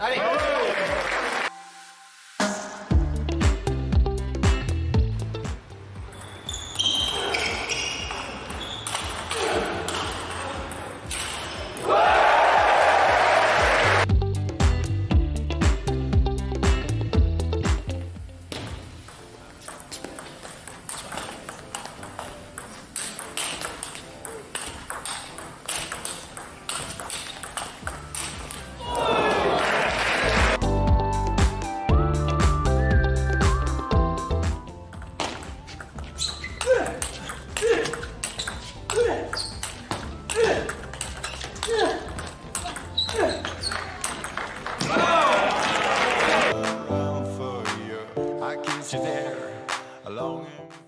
Ali. long